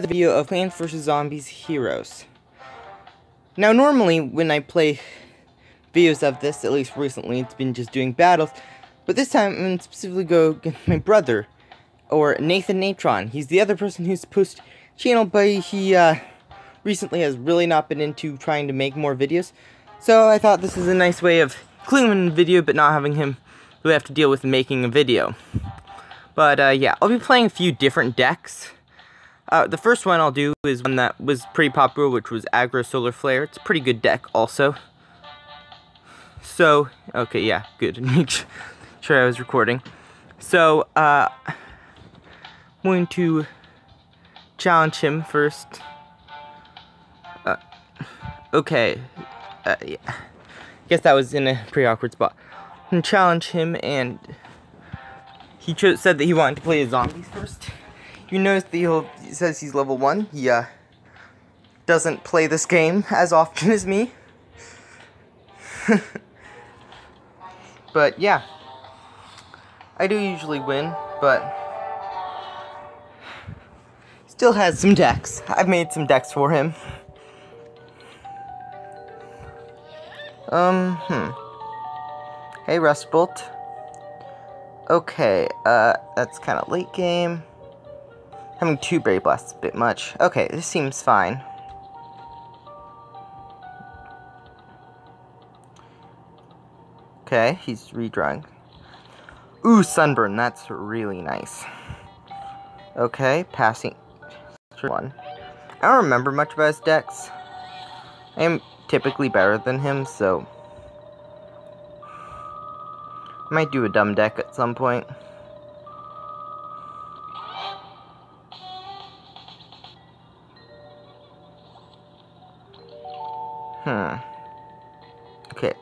another video of Plants vs. Zombies Heroes. Now, normally, when I play videos of this, at least recently, it's been just doing battles. But this time, I'm going to specifically go against my brother, or Nathan Natron. He's the other person who's post channel, but he uh, recently has really not been into trying to make more videos. So I thought this is a nice way of including him in the video, but not having him really have to deal with making a video. But uh, yeah, I'll be playing a few different decks. Uh, the first one I'll do is one that was pretty popular, which was Aggro Solar Flare. It's a pretty good deck also. So, okay, yeah, good. Make sure I was recording. So, uh, I'm going to challenge him first. Uh, okay, uh, yeah. Guess that was in a pretty awkward spot. Challenge him, and he said that he wanted to play his zombies first you notice that he says he's level 1. He uh, doesn't play this game as often as me. but yeah. I do usually win, but still has some decks. I've made some decks for him. Um, hmm. Hey, Rustbolt. Okay, uh, that's kind of late game. Having two Berry Blasts a bit much. Okay, this seems fine. Okay, he's redrawing. Ooh, Sunburn, that's really nice. Okay, passing one. I don't remember much about his decks. I am typically better than him, so... Might do a dumb deck at some point. Hmm. Okay.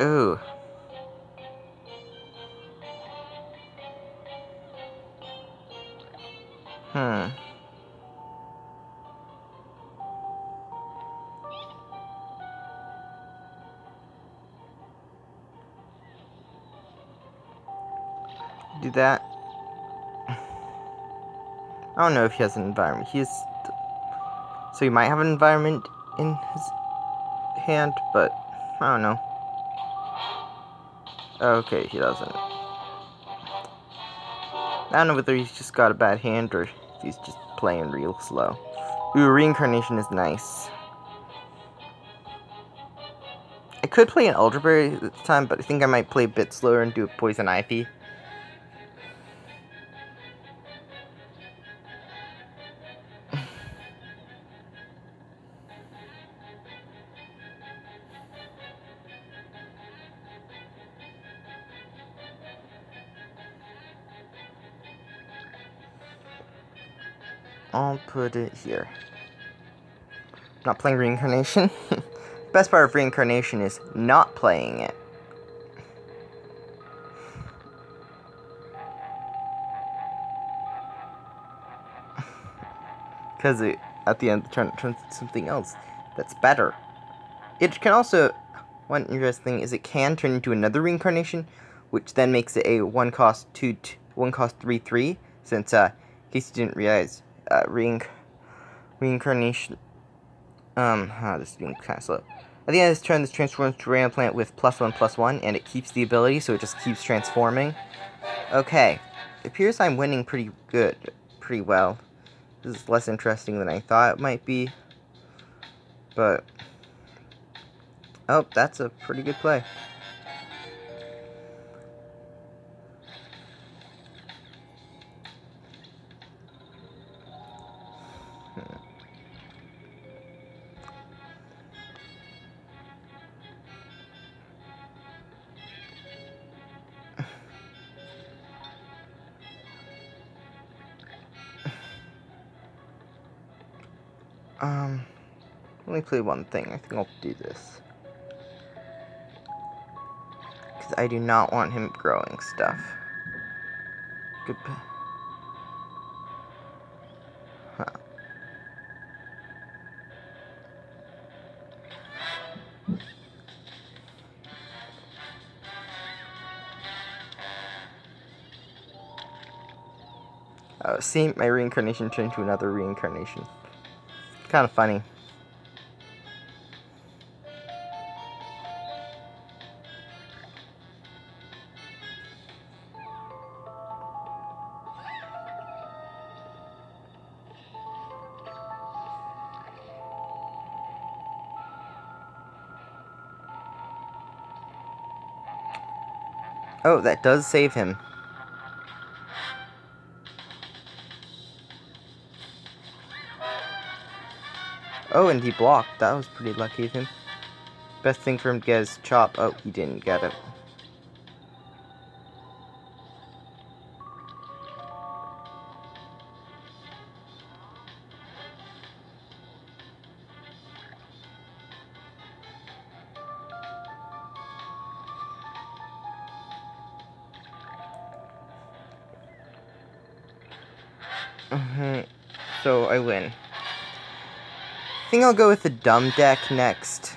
Ooh. Hmm. Do that. Don't know if he has an environment. He's so he might have an environment in his hand, but I don't know. Okay, he doesn't. I don't know whether he's just got a bad hand or he's just playing real slow. Ooh, reincarnation is nice. I could play an Ultra Berry this time, but I think I might play a bit slower and do a Poison Ivy. I'll put it here. Not playing Reincarnation. Best part of Reincarnation is not playing it. Because at the end turn, it turns into something else that's better. It can also, one interesting thing is it can turn into another Reincarnation, which then makes it a one cost two, one cost three three. Since uh, in case you didn't realize, uh, rein reincarnation. Um, oh, this is being kind of slow. At the end of this turn, this transforms to Random Plant with plus one, plus one, and it keeps the ability, so it just keeps transforming. Okay, it appears I'm winning pretty good, pretty well. This is less interesting than I thought it might be, but, oh, that's a pretty good play. Um, let me play one thing. I think I'll do this. Because I do not want him growing stuff. Good. Huh. Uh, see, my reincarnation turned to another reincarnation. Kind of funny. Oh, that does save him. Oh, and he blocked. That was pretty lucky of him. Best thing for him to get is chop. Oh, he didn't get it. Mm-hmm. So I win. I think I'll go with the dumb deck next.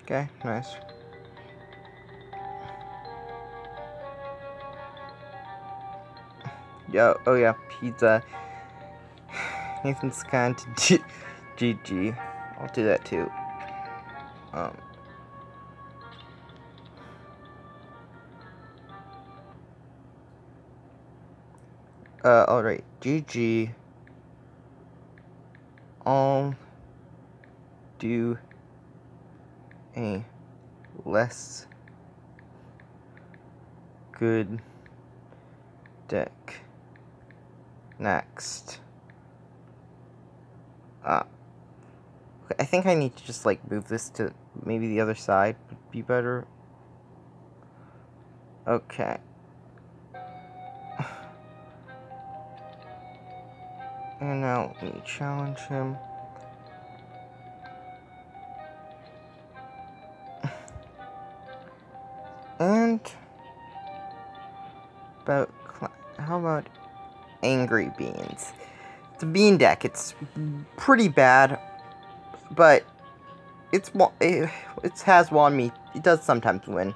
Okay, nice. Yo, oh yeah, pizza. Nathan's kind to GG. I'll do that too. Um. Uh, alright. GG. I'll do a less good deck next. Ah. I think I need to just like move this to maybe the other side would be better. Okay. And now let me challenge him. And about how about angry beans? A bean deck. It's pretty bad but it's it, it has won me. It does sometimes win.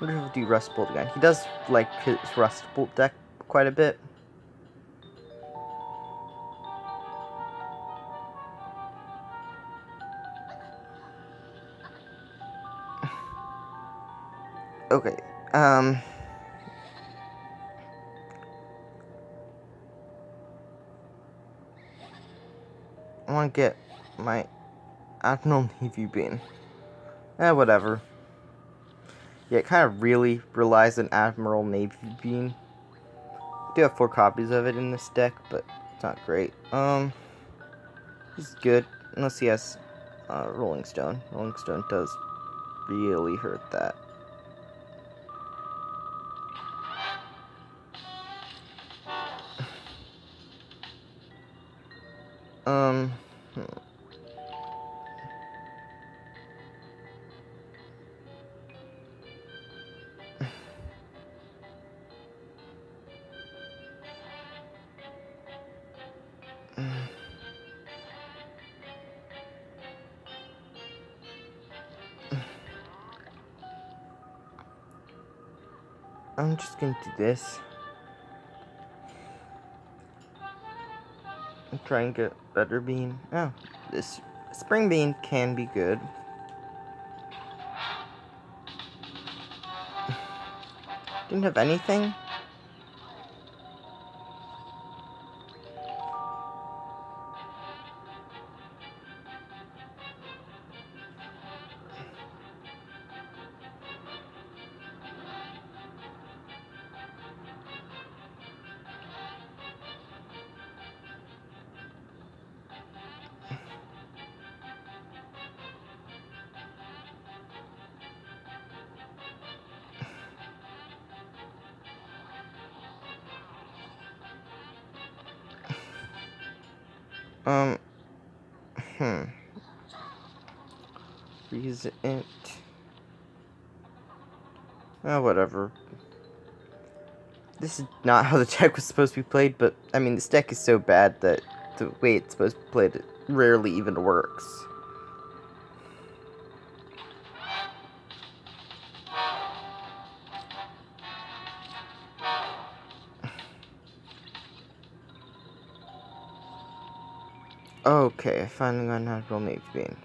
What if I do Rustbolt again? He does like his Rust Bolt deck quite a bit. okay, um... I want to get my Admiral Navy bean. Eh, whatever. Yeah, it kind of really relies on Admiral Navy bean. I do have four copies of it in this deck, but it's not great. Um, he's good, unless he has uh, Rolling Stone. Rolling Stone does really hurt that. Um. I'm just gonna do this. and try and get better bean. Oh, this spring bean can be good. Didn't have anything? Um, hmm. It. Oh, whatever. This is not how the deck was supposed to be played, but, I mean, this deck is so bad that the way it's supposed to be played, it rarely even works. Okay, I finally got Admiral Navy Bean.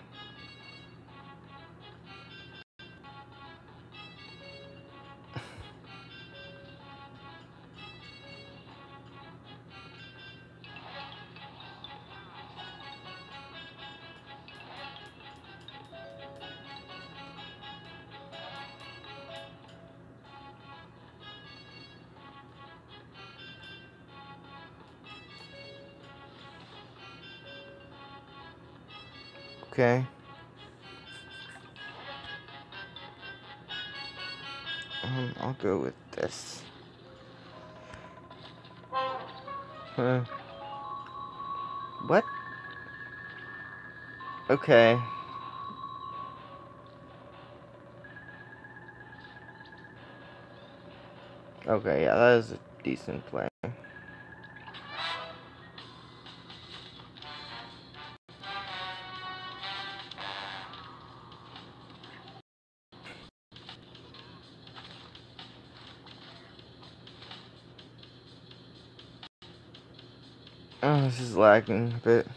Okay. Um, I'll go with this. Huh. What? Okay. Okay, yeah, that is a decent plan. Oh, this is lagging a bit.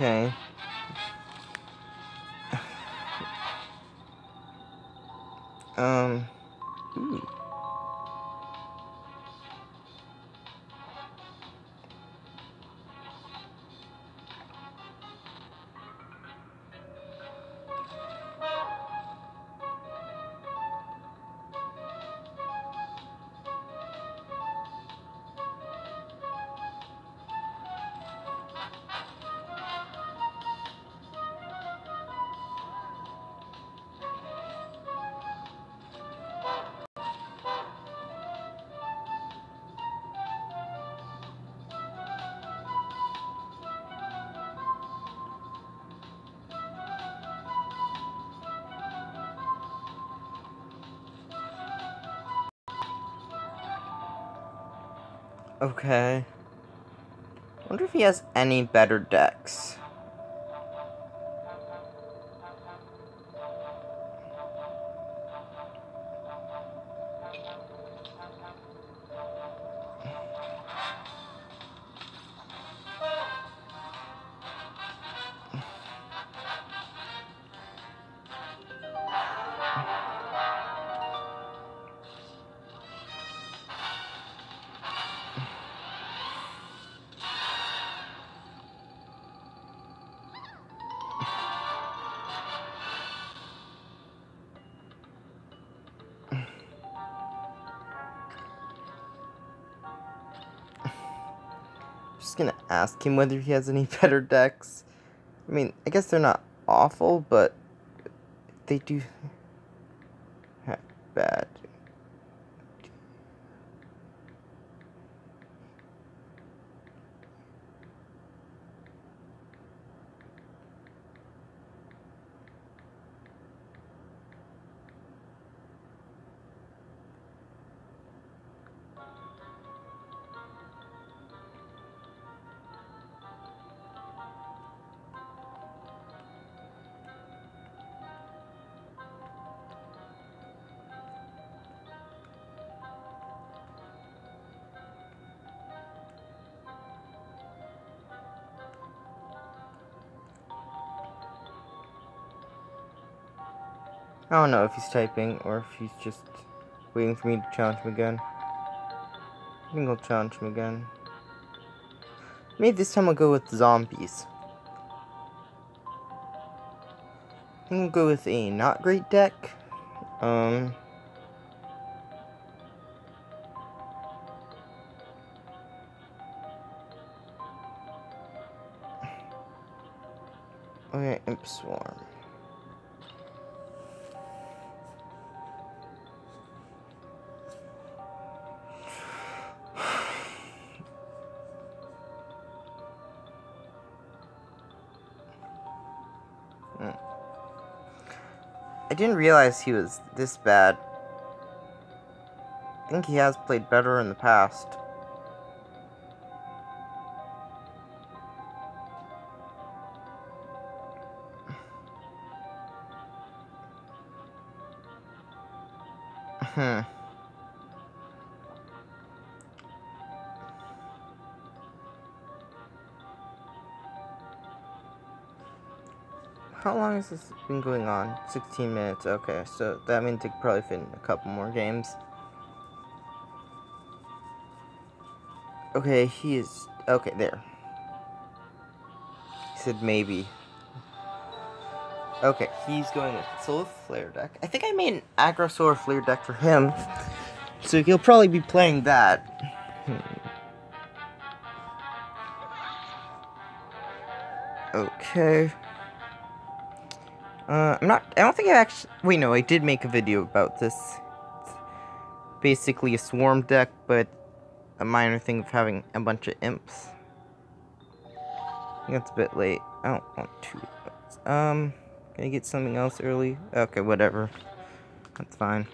Okay. Okay. wonder if he has any better decks. Ask him whether he has any better decks. I mean, I guess they're not awful, but they do I don't know if he's typing or if he's just waiting for me to challenge him again. I think I'll challenge him again. Maybe this time I'll go with zombies. I'm gonna go with a not great deck. Um. Okay, Imp Swarm. I didn't realize he was this bad. I think he has played better in the past. Long has this been going on? 16 minutes. Okay, so that means it could probably fit in a couple more games. Okay, he is... Okay, there. He said maybe. Okay, he's going with Solar Flare deck. I think I made an aggro Solar Flare deck for him. So he'll probably be playing that. Hmm. Okay. Uh, I'm not, I don't think I actually, wait, no, I did make a video about this. It's basically a swarm deck, but a minor thing of having a bunch of imps. I think that's a bit late. I don't want two. Um, can I get something else early? Okay, whatever. That's fine.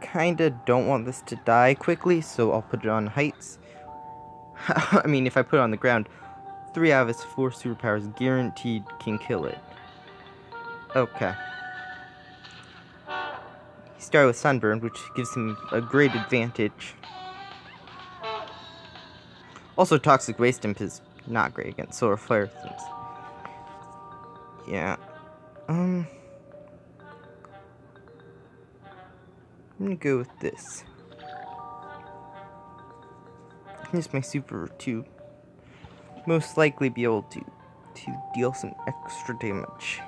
Kinda don't want this to die quickly, so I'll put it on heights. I mean, if I put it on the ground, three out of his four superpowers guaranteed can kill it. Okay. He started with Sunburn, which gives him a great advantage. Also, Toxic Waste Imp is not great against Solar Flare, since... Yeah. Um... I'm gonna go with this. Use my super too most likely be able to to deal some extra damage.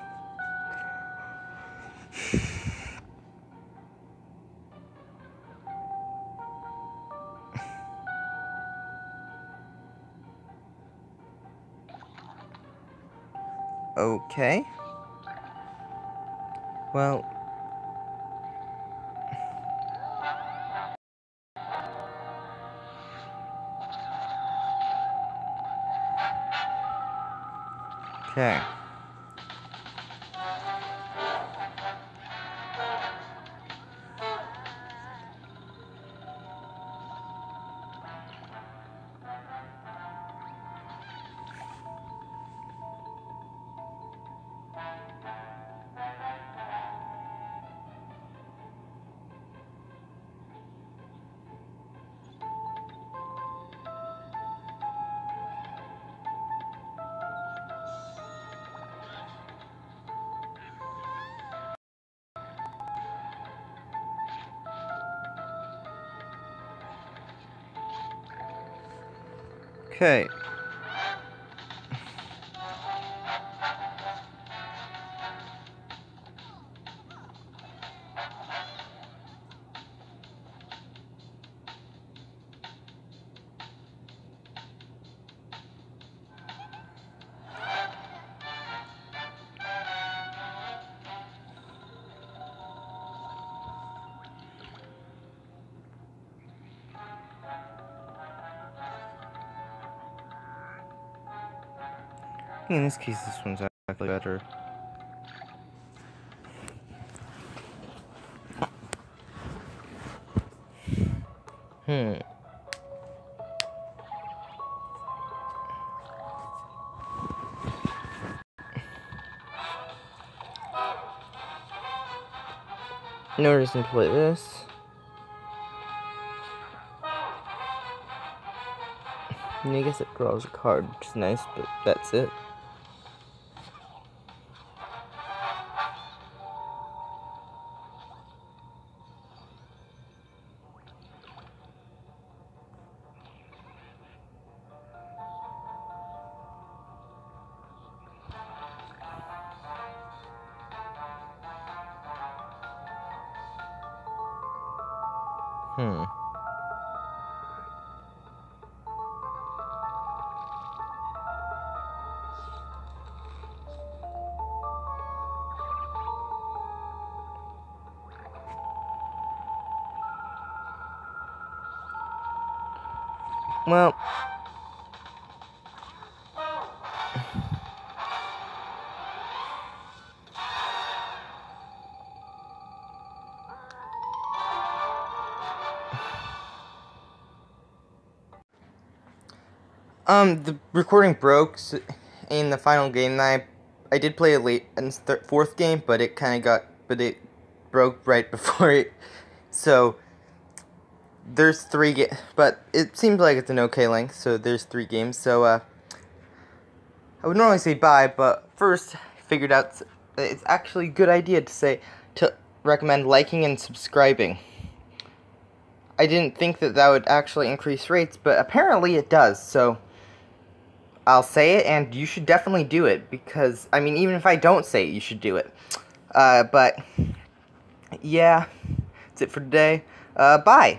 okay. Well, Okay. Okay. In this case, this one's actually better. Hmm. No reason to play this. I guess it draws a card, which is nice, but that's it. Well, Um, the recording broke in the final game. I I did play a late the fourth game, but it kind of got but it broke right before it. So there's three ga- but it seems like it's an okay length. So there's three games. So uh, I would normally say bye, but first I figured out it's actually a good idea to say to recommend liking and subscribing. I didn't think that that would actually increase rates, but apparently it does. So. I'll say it, and you should definitely do it, because, I mean, even if I don't say it, you should do it. Uh, but, yeah, that's it for today. Uh, bye.